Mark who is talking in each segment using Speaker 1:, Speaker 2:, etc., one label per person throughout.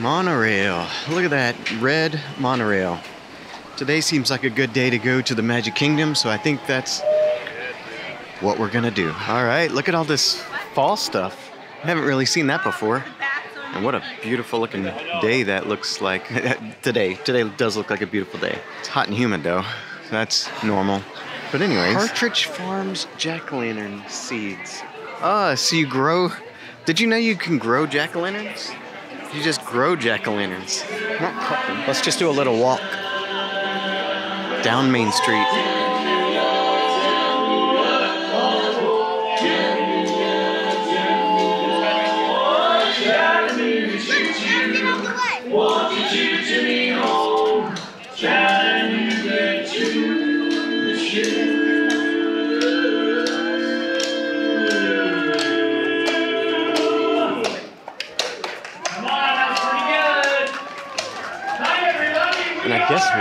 Speaker 1: Monorail. Look at that red monorail. Today seems like a good day to go to the Magic Kingdom, so I think that's what we're gonna do. All right, look at all this fall stuff. I haven't really seen that before. And what a beautiful looking day that looks like today. Today does look like a beautiful day. It's hot and humid though. That's normal. But anyways. Partridge Farms jack-o'-lantern seeds. Ah, so you grow. Did you know you can grow jack-o'-lanterns? You just grow jack-o'-lanterns. Not cut them. Let's just do a little walk down Main Street.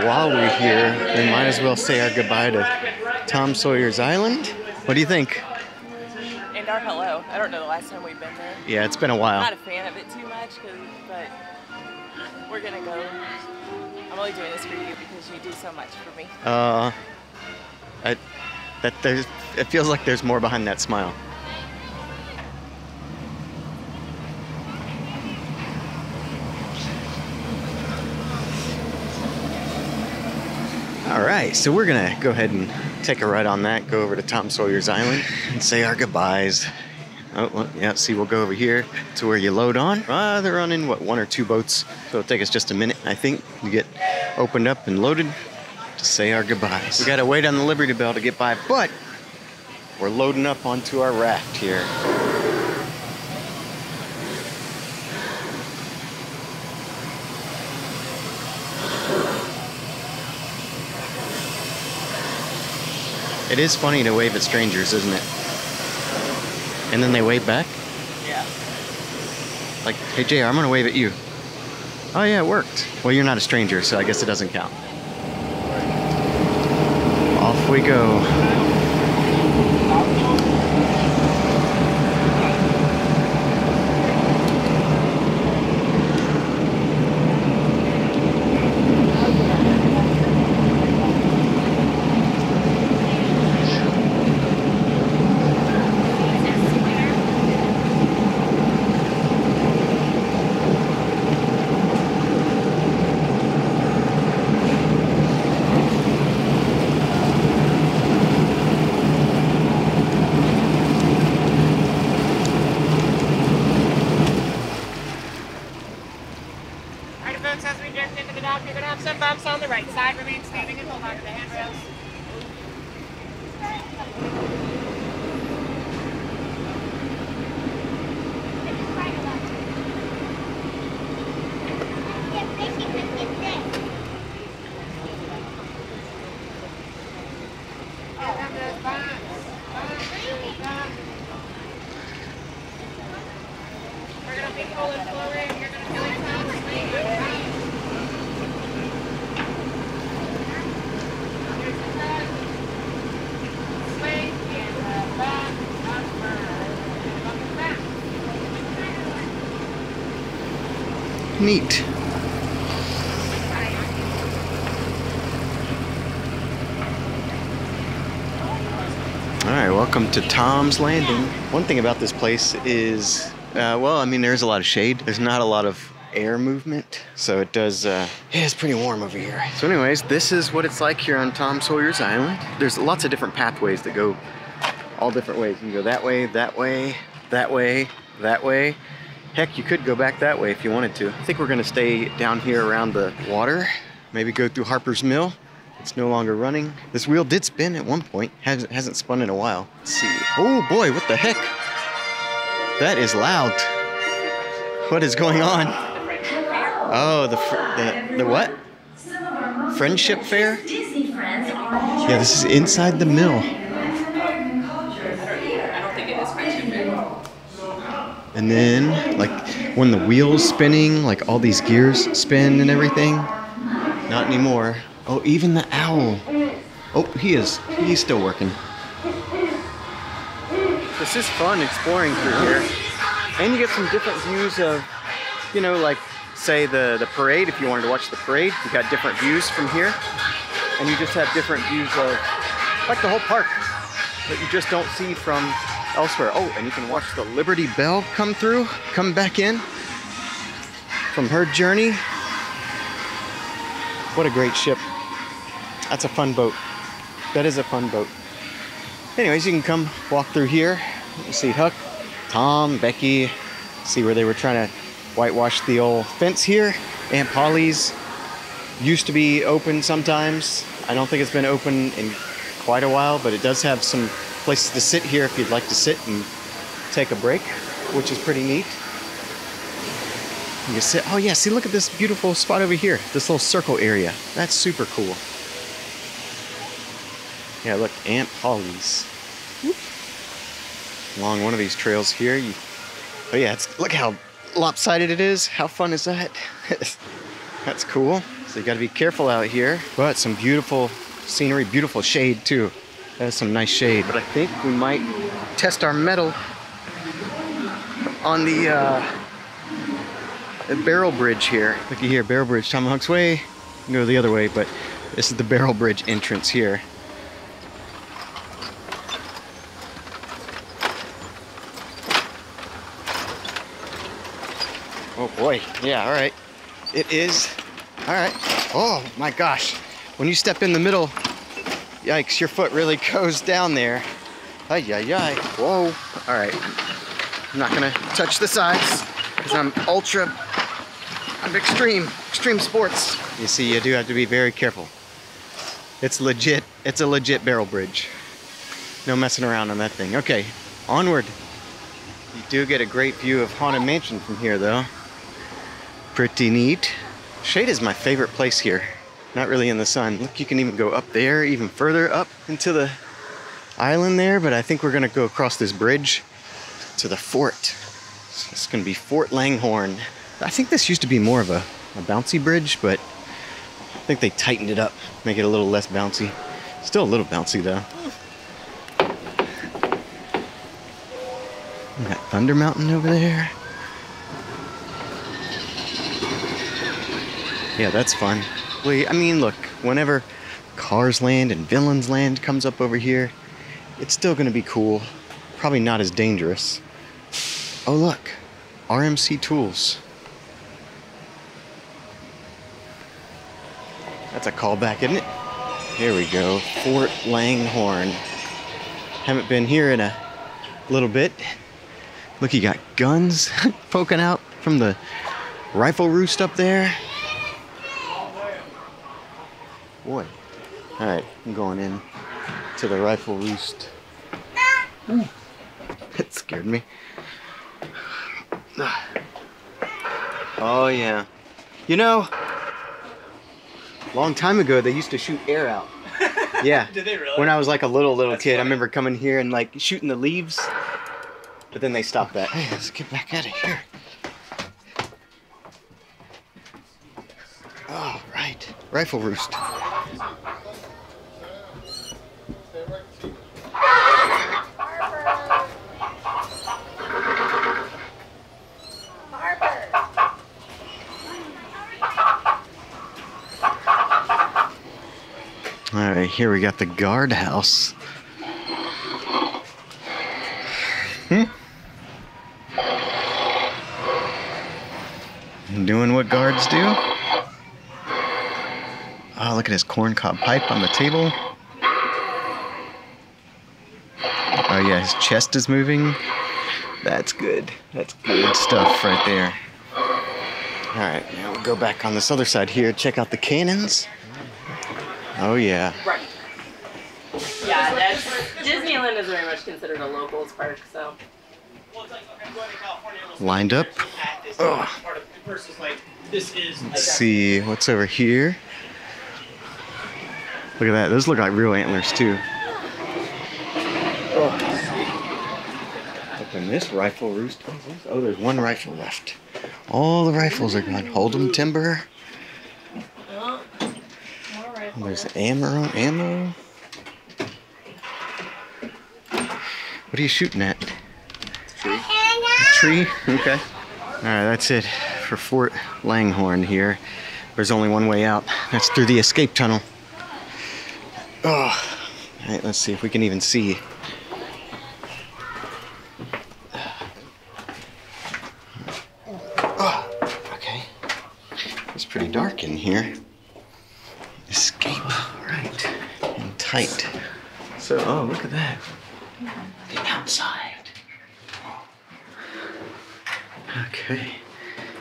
Speaker 1: While we're here, we might as well say our goodbye to Tom Sawyer's Island. What do you think?
Speaker 2: And our hello. I don't know the last time we've been there.
Speaker 1: Yeah, it's been a
Speaker 2: I'm
Speaker 1: while.
Speaker 2: not a fan of it too much, but we're gonna go. I'm only doing this for you because you do so much for me.
Speaker 1: Uh, I, that there's, it feels like there's more behind that smile. All right, so we're gonna go ahead and take a ride on that, go over to Tom Sawyer's Island and say our goodbyes. Oh, well, yeah, see, we'll go over here to where you load on. Uh, they're running, what, one or two boats. So it'll take us just a minute, I think, to get opened up and loaded to say our goodbyes. We gotta wait on the Liberty Bell to get by, but we're loading up onto our raft here. It is funny to wave at strangers, isn't it? And then they wave back.
Speaker 2: Yeah.
Speaker 1: Like, hey JR, I'm gonna wave at you. Oh yeah, it worked. Well, you're not a stranger, so I guess it doesn't count. Off we go.
Speaker 3: Alright, folks, as we drift into the dock, you're gonna have some bumps on the right side. Remain standing and hold on to the handrails. Have those bumps. Bumps, bumps. We're gonna be pulling forward. You're gonna feel yourself swing. Here's the front. Swing and uh, back, up, forward. Bump and back.
Speaker 1: Neat. All right, welcome to Tom's Landing. One thing about this place is, uh, well, I mean, there's a lot of shade. There's not a lot of air movement, so it does. Uh, yeah, it's pretty warm over here. So, anyways, this is what it's like here on Tom Sawyer's Island. There's lots of different pathways that go all different ways. You can go that way, that way, that way, that way. Heck, you could go back that way if you wanted to. I think we're gonna stay down here around the water. Maybe go through Harper's Mill. It's no longer running. This wheel did spin at one point. Hasn't, hasn't spun in a while. Let's see. Oh boy, what the heck? That is loud. What is going on? Oh, the fr- the, the what? Friendship Faire? Yeah, this is inside the mill.
Speaker 2: I don't think it is friendship Faire.
Speaker 1: And then, like, when the wheel's spinning, like all these gears spin and everything. Not anymore. Oh, even the owl. Oh, he is. He's still working. This is fun exploring through here. And you get some different views of, you know, like say the, the parade, if you wanted to watch the parade, you got different views from here. And you just have different views of, like the whole park, that you just don't see from elsewhere. Oh, and you can watch the Liberty Bell come through, come back in from her journey. What a great ship. That's a fun boat. That is a fun boat. Anyways, you can come walk through here. You see Huck, Tom, Becky, see where they were trying to whitewash the old fence here. Aunt Polly's used to be open sometimes. I don't think it's been open in quite a while, but it does have some places to sit here if you'd like to sit and take a break, which is pretty neat. You sit, oh yeah, see look at this beautiful spot over here, this little circle area. That's super cool. Yeah, look, Aunt Polly's. Along one of these trails here, you, oh yeah, it's, look how lopsided it is. How fun is that? That's cool. So you gotta be careful out here, but some beautiful scenery, beautiful shade too. That's some nice shade, but I think we might test our metal on the, uh, the barrel bridge here. Looky here, barrel bridge, Tomahawk's Way. You can go the other way, but this is the barrel bridge entrance here. Oh boy, yeah, all right. It is, all right. Oh my gosh, when you step in the middle, yikes, your foot really goes down there. Ay, ay, ay, whoa. All right, I'm not gonna touch the sides because I'm ultra, I'm extreme, extreme sports. You see, you do have to be very careful. It's legit, it's a legit barrel bridge. No messing around on that thing. Okay, onward. You do get a great view of Haunted Mansion from here though. Pretty neat. Shade is my favorite place here. Not really in the sun. Look, you can even go up there, even further up into the island there, but I think we're gonna go across this bridge to the fort. So it's gonna be Fort Langhorn. I think this used to be more of a, a bouncy bridge, but I think they tightened it up, make it a little less bouncy. Still a little bouncy though. We got Thunder Mountain over there. Yeah, that's fun. I mean, look, whenever Cars Land and Villains Land comes up over here, it's still gonna be cool. Probably not as dangerous. Oh, look, RMC Tools. That's a callback, isn't it? Here we go, Fort Langhorn. Haven't been here in a little bit. Look, you got guns poking out from the rifle roost up there. Boy. All right, I'm going in to the rifle roost. Ooh, It scared me. Oh yeah. You know, long time ago they used to shoot air out. Yeah.
Speaker 4: Did they really?
Speaker 1: When I was like a little little
Speaker 4: That's
Speaker 1: kid, I remember coming here and like shooting the leaves. But then they stopped that. Hey, let's get back out of here. Oh, right. Rifle roost. All right, here we got the guardhouse. Hmm. Doing what guards do. Oh, look at his corncob pipe on the table. Oh yeah, his chest is moving. That's good. That's good stuff right there. All right, now we'll go back on this other side here. Check out the cannons. Oh yeah.
Speaker 2: Right. Yeah, that's Disneyland is very much considered a locals park, so.
Speaker 4: Well, it's like, okay, I'm going to California. it was
Speaker 1: Lined up.
Speaker 4: At this
Speaker 1: Ugh.
Speaker 4: part of versus like this is.
Speaker 1: Let's see what's over here. Look at that. Those look like real antlers too. Oh. Open this rifle roost. Oh, there's- one rifle left. All the rifles are gone. Hold them, timber. There's ammo. Ammo. What are you shooting at? A tree. Okay. All right, that's it for Fort Langhorn here. There's only one way out. That's through the escape tunnel. Oh, all right, let's see if we can even see. Oh, okay. It's pretty dark in here. Escape, right. And tight. So, oh, look at that. The outside. Okay.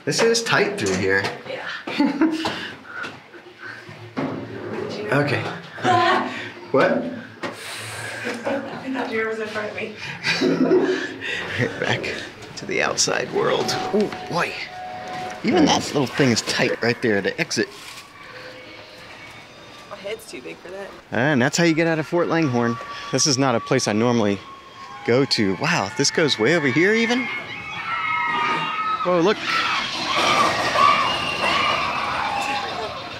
Speaker 1: This is tight through here.
Speaker 2: Yeah.
Speaker 1: Okay. what?
Speaker 2: I thought you was in front of me.
Speaker 1: Right back to the outside world. Oh boy. Even that little thing is tight right there, at the exit.
Speaker 2: Head's too big for that.
Speaker 1: Ah, and that's how you get out of Fort Langhorn. This is not a place I normally go to. Wow, this goes way over here even? Whoa, look.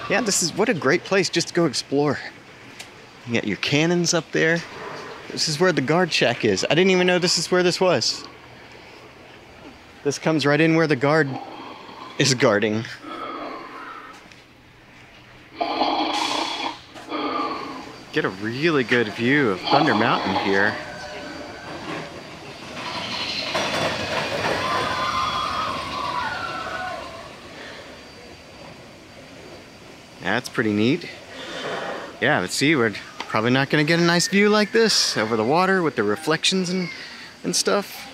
Speaker 1: Yeah, this is what a great place just to go explore. You got your cannons up there. This is where the guard shack is. I didn't even know this is where this was. This comes right in where the guard is guarding. Get a really good view of Thunder Mountain here. That's pretty neat. Yeah, but see, we're probably not gonna get a nice view like this over the water with the reflections and, and stuff.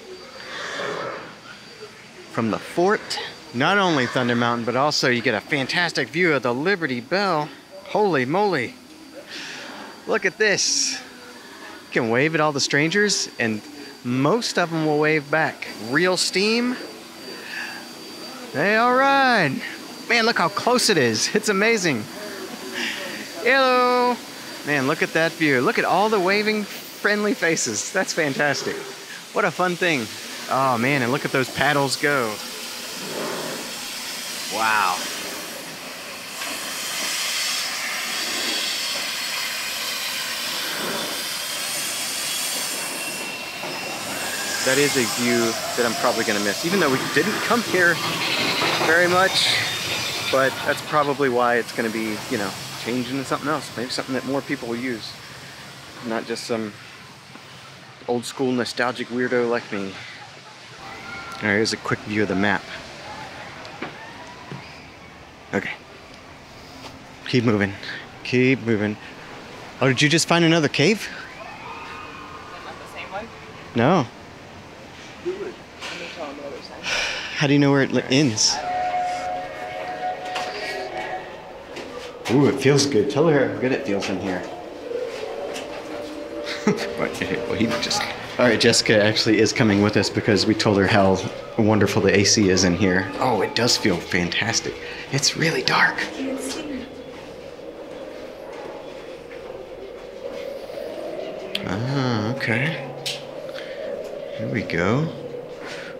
Speaker 1: From the fort, not only Thunder Mountain, but also you get a fantastic view of the Liberty Bell. Holy moly. Look at this. You can wave at all the strangers, and most of them will wave back. Real steam. Hey, all right. Man, look how close it is. It's amazing. Hello. Man, look at that view. Look at all the waving, friendly faces. That's fantastic. What a fun thing. Oh, man, and look at those paddles go. Wow. That is a view that I'm probably going to miss, even though we didn't come here very much. But that's probably why it's going to be, you know, changed into something else. Maybe something that more people will use. Not just some old school nostalgic weirdo like me. All right, here's a quick view of the map. Okay. Keep moving. Keep moving. Oh, did you just find another cave?
Speaker 2: Not the same one.
Speaker 1: No.
Speaker 2: Let me tell on the other side.
Speaker 1: How do you know where it li- ends? Ooh, it feels good. Tell her how good it feels in here. well, he just. All right, Jessica actually is coming with us because we told her how wonderful the AC is in here. Oh, it does feel fantastic. It's really dark. Ah, okay. Here we go.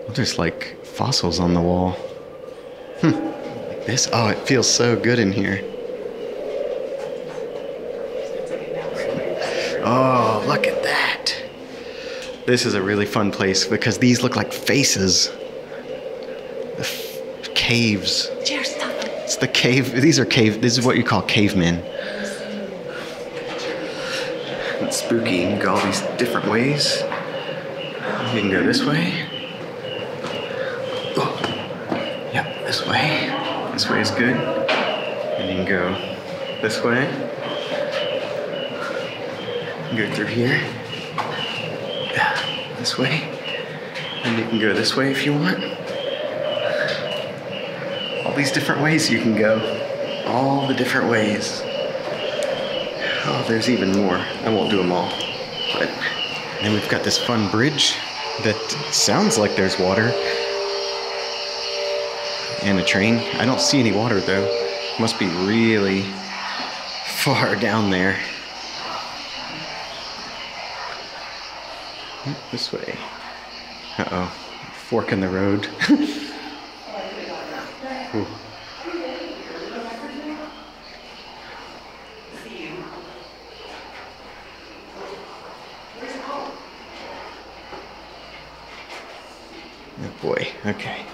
Speaker 1: Oh, there's like fossils on the wall. Hmm. This. Oh, it feels so good in here. Oh, look at that. This is a really fun place because these look like faces. The f- caves. It's the cave. These are cave. This is what you call cavemen. It's spooky. You can go all these different ways. You can go this way. Oh. Yep, this way. This way is good. And you can go this way. Go through here. Yeah, this way. And you can go this way if you want. All these different ways you can go. All the different ways. Oh, there's even more. I won't do them all. But then we've got this fun bridge that sounds like there's water. And a train. I don't see any water though. Must be really far down there. This way. Uh oh. Fork in the road. Ooh. Oh boy, okay.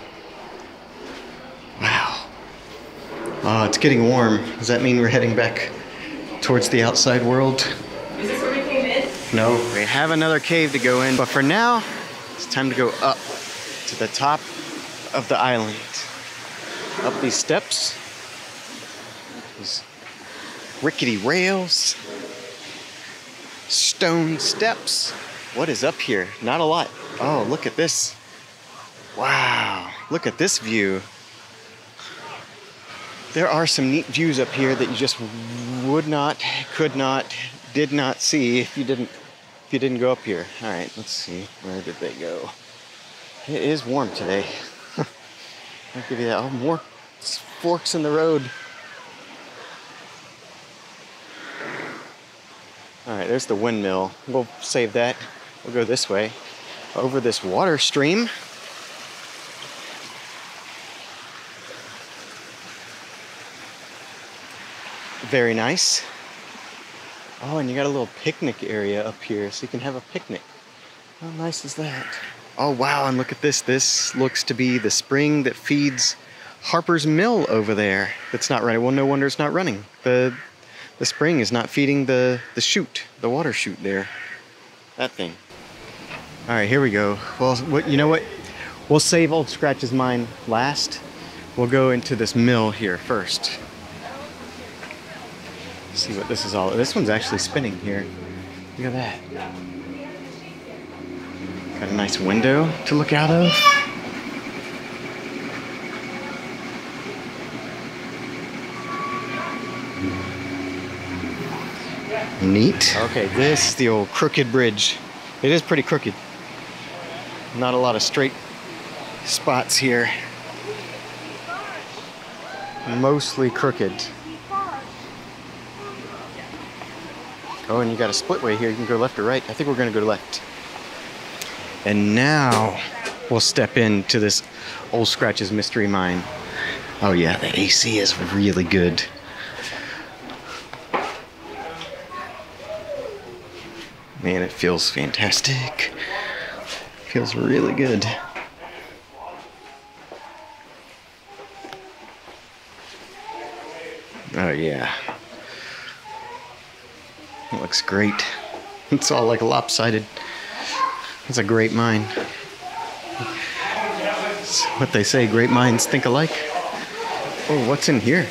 Speaker 1: Oh, it's getting warm. Does that mean we're heading back towards the outside world?
Speaker 2: Is this where we came in?
Speaker 1: No. We have another cave to go in, but for now, it's time to go up to the top of the island. Up these steps. These rickety rails. Stone steps. What is up here? Not a lot. Oh, look at this. Wow. Look at this view. There are some neat views up here that you just would not, could not, did not see if you didn't if you didn't go up here. All right, let's see. Where did they go? It is warm today. I'll give you that. Oh, more forks in the road. All right, there's the windmill. We'll save that. We'll go this way, over this water stream. Very nice. Oh, and you got a little picnic area up here, so you can have a picnic. How nice is that? Oh, wow, and look at this. This looks to be the spring that feeds Harper's Mill over there. That's not running. Well, no wonder it's not running. The the spring is not feeding the, the chute, the water chute there. That thing. All right, here we go. Well, what, you know what? We'll save Old Scratch's mine last. We'll go into this mill here first. See what this is all. This one's actually spinning here. Look at that. Got a nice window to look out of. Neat. Okay, this is the old crooked bridge. It is pretty crooked. Not a lot of straight spots here. Mostly crooked. Oh, and you got a splitway here. You can go left or right. I think we're going to go left. And now we'll step into this Old Scratch's Mystery Mine. Oh, yeah, the AC is really good. Man, it feels fantastic. Feels really good. Oh, yeah. It looks great. It's all like lopsided. It's a great mine. It's what they say, great minds think alike. Oh, what's in here?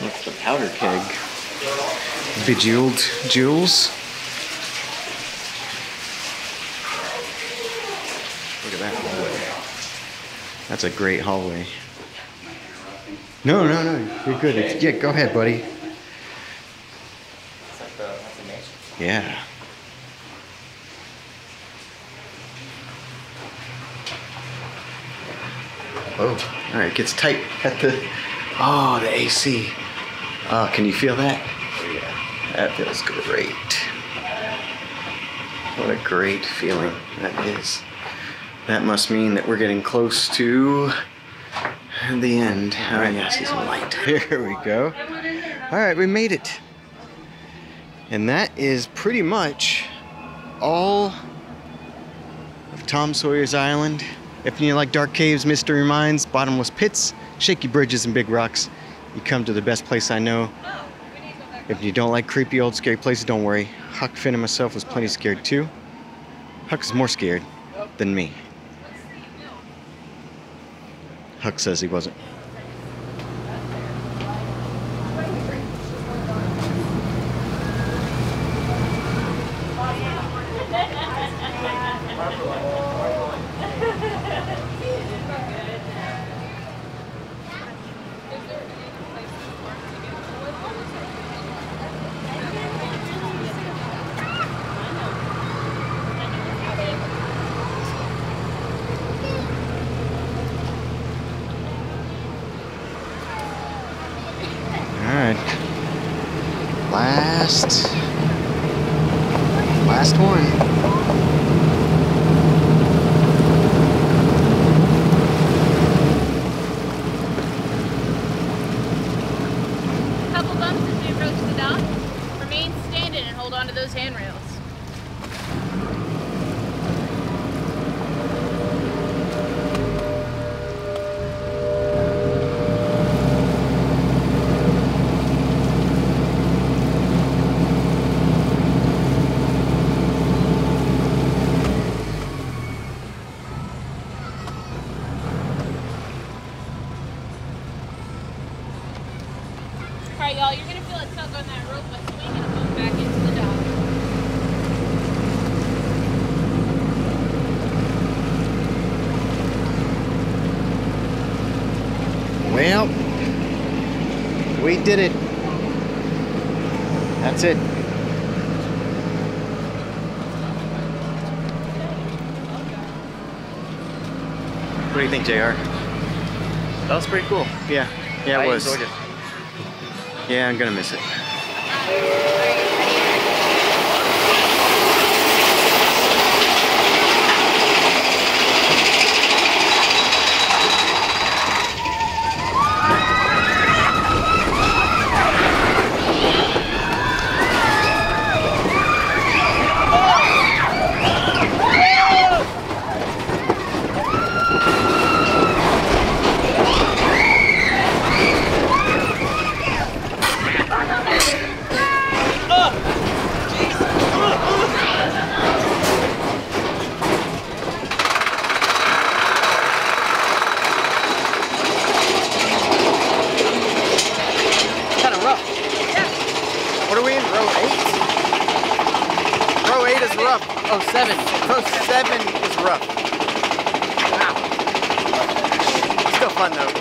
Speaker 1: What's the powder keg? Bejeweled jewels. Look at that hallway. That's a great hallway. No, no, no. You're good. If- yeah, go ahead, buddy. Yeah. Oh, all right. It gets tight at the. Oh, the AC. Oh, ah, can you feel that? Yeah, that feels great. What a great feeling that is. That must mean that we're getting close to the end. Oh, yeah, I see some light. Here we go. All right, we made it. And that is pretty much all of Tom Sawyer's Island. If you like dark caves, mystery mines, bottomless pits, shaky bridges, and big rocks, you come to the best place I know. If you don't like creepy old scary places, don't worry. Huck Finn and myself was plenty scared too. Huck is more scared than me. Huck says he wasn't. Alright. Last. Last one.
Speaker 3: Couple bumps as we approach the dock. Remain standing and hold on to those handrails. right, y'all. You're gonna feel it tug on that rope, but swing and move back into the dog.
Speaker 1: Well, we did it. That's it. What do you think, JR?
Speaker 5: That was pretty cool.
Speaker 1: Yeah, yeah, it
Speaker 5: I
Speaker 1: was.
Speaker 5: enjoyed it.
Speaker 1: Yeah, I'm gonna miss it. Kind of rough. What are we in? Row eight? Row eight is rough. Oh, seven. Row seven is rough. Wow. Still fun though.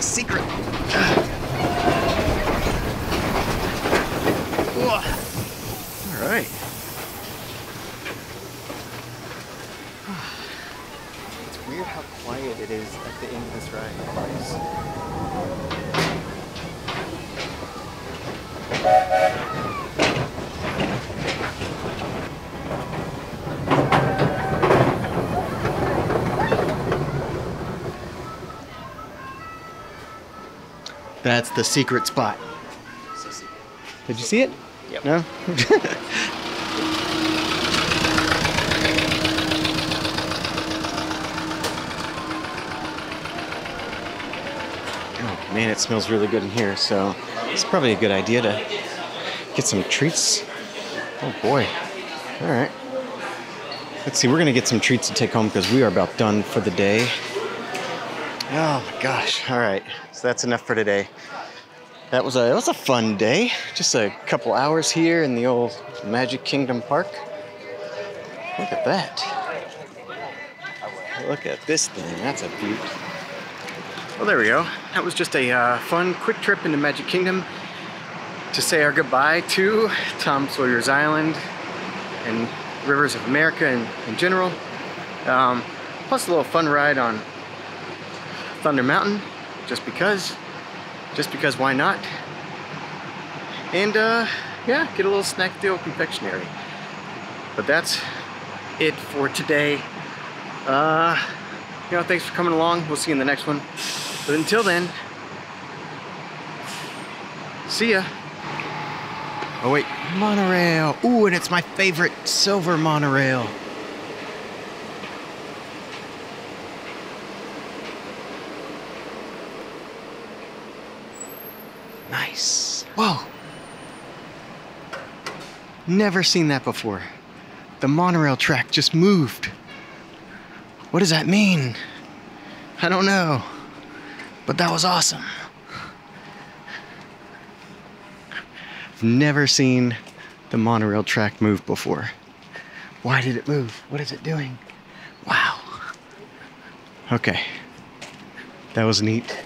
Speaker 1: Secret. All right. It's weird how quiet it is at the end of this ride. That's the secret spot. Did you see it?
Speaker 5: Yep.
Speaker 1: No? oh man, it smells really good in here, so it's probably a good idea to get some treats. Oh boy. All right. Let's see, we're gonna get some treats to take home because we are about done for the day. Oh my gosh. All right. So that's enough for today. That was a that was a fun day. Just a couple hours here in the old Magic Kingdom Park. Look at that. Look at this thing. That's a beaut. Well, there we go. That was just a uh, fun, quick trip into Magic Kingdom to say our goodbye to Tom Sawyer's Island and Rivers of America in, in general. Um, plus a little fun ride on Thunder Mountain, just because. Just because, why not? And uh, yeah, get a little snack deal confectionery. But that's it for today. Uh, you know, thanks for coming along. We'll see you in the next one. But until then, see ya. Oh wait, monorail. Ooh, and it's my favorite silver monorail. Nice. Whoa. Never seen that before. The monorail track just moved. What does that mean? I don't know. But that was awesome. I've never seen the monorail track move before. Why did it move? What is it doing? Wow. Okay. That was neat.